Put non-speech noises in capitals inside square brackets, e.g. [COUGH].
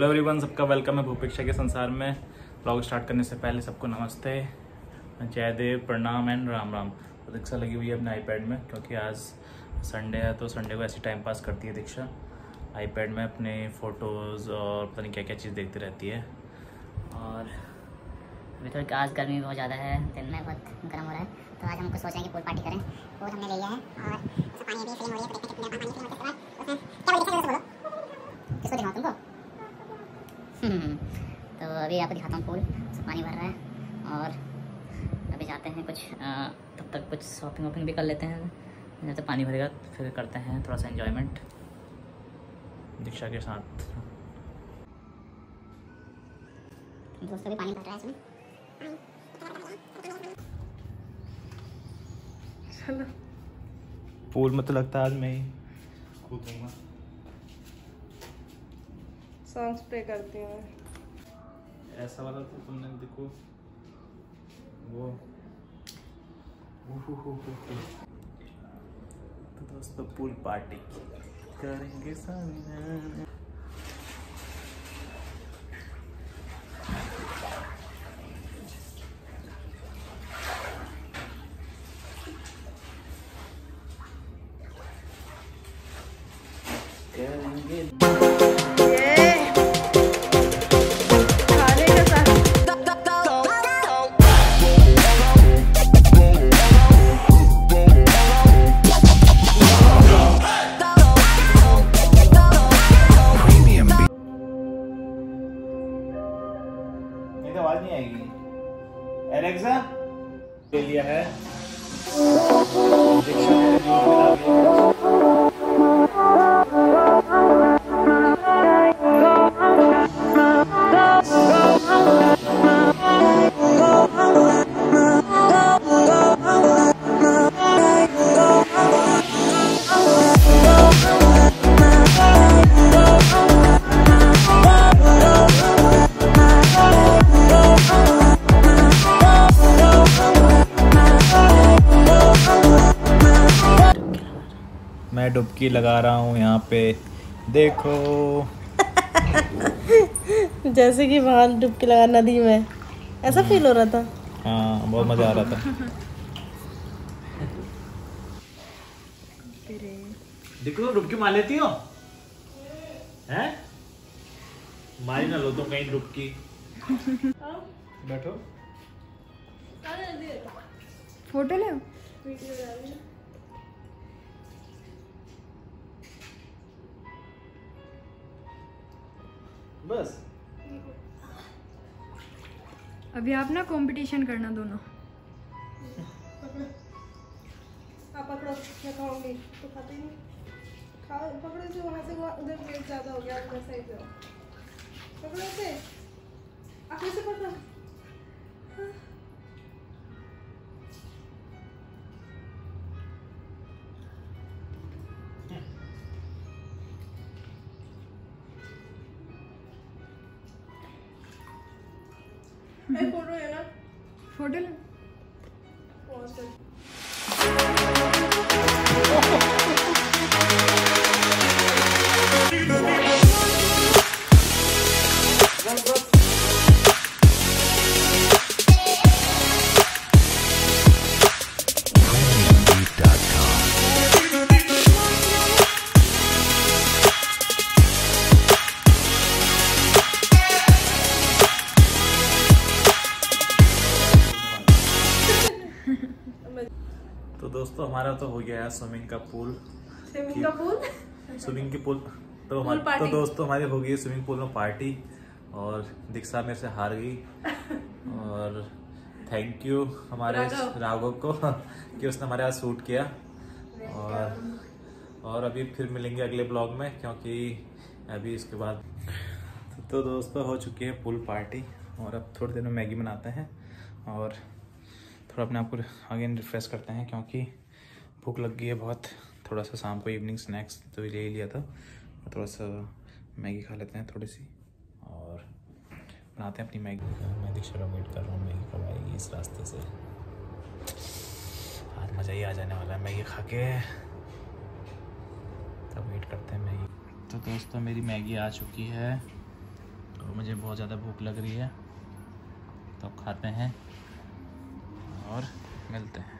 Hello everyone सबका welcome है भूपेक्षा के संसार में। ब्लॉग स्टार्ट करने से पहले सबको नमस्ते। जय देव प्रणाम एंड राम राम। तो दीक्षा लगी हुई है अपने आईपैड में, क्योंकि आज संडे है तो संडे को ऐसे टाइम पास करती है दीक्षा। आईपैड में अपने फ़ोटोज़ और पता नहीं क्या क्या चीज़ देखती रहती है। और अभी थोड़ी आज गर्मी बहुत ज़्यादा है, दिन में बहुत गर्म हो रहा है। तो आज हम कुछ सोच रहे हैं कि पूल पार्टी करें। पूल हमने लिया है और पानी अभी फिलिंग हो रही है तो देखते हैं कितनी देर पानी फिलिंग होती है उसके बाद उसमें क्या बोलिए बोलो किसको दिखाऊँ तुमको हम्म, अभी आपको दिखाता हूँ पूल पानी भर रहा है। और अभी जाते हैं कुछ तब तक कुछ शॉपिंग वॉपिंग भी कर लेते हैं। जब तक पानी भरेगा फिर करते हैं थोड़ा सा इन्जॉयमेंट दीक्षा के साथ। दोस्तों भी पानी भर रहा है इसमें। पूल में तो लगता है आज मैं ही कूदूँगा सॉन्ग्स प्ले करती हूँ ऐसा वाला तो तुमने देखो। वो। तो दोस्तों पूल पार्टी करेंगे करेंगे। एलेक्सा ले लिया है। मैं डुबकी लगा रहा हूँ यहाँ पे। देखो। [LAUGHS] जैसे कि वहाँ डुबकी लगा नदी में। ऐसा फील हो रहा था। हाँ बहुत मज़ा आ रहा था। देखो डुबकी मार लेती हो? हैं? मारी ना लो तो कहीं डुबकी। बैठो। फ़ोटो ले। बस। अभी आप ना कंपटीशन करना दोनों। आप पकड़ो मैं खाऊँगी। तो खाते नहीं। खाओ पकड़ो से वहाँ से वहाँ उधर वेट ज़्यादा हो गया उधर साइड जाओ। पकड़ो से आप ऐसे पकड़ो। फ़ोटो है ना? फ़ोटो ले। दोस्तों हमारा तो हो गया है स्विमिंग का पूल स्विमिंग का पूल स्विमिंग की पूल तो हमारे तो दोस्तों हमारी हो गई स्विमिंग पूल में पार्टी और दीक्षा मेरे से हार गई. और थैंक यू हमारे राघव। को कि उसने हमारे यहाँ सूट किया. और और अभी फिर मिलेंगे अगले ब्लॉग में क्योंकि अभी इसके बाद तो दोस्तों हो चुकी है पूल पार्टी और अब थोड़ी देर में मैगी बनाते हैं और थोड़ा अपने आप को अगेन रिफ्रेश करते हैं क्योंकि भूख लग गई है बहुत। थोड़ा सा शाम को इवनिंग स्नैक्स तो ले ही लिया था। थोड़ा सा मैगी खा लेते हैं थोड़ी सी और बनाते हैं अपनी मैगी। मैं दीक्षा वेट कर रहा हूँ, मैगी कब आएगी इस रास्ते से। आज मज़ा ही आ जाने वाला है मैगी खा के। तब वेट करते हैं मैगी। तो दोस्तों, मेरी मैगी आ चुकी है और मुझे बहुत ज़्यादा भूख लग रही है। तो खाते हैं। और मिलते हैं।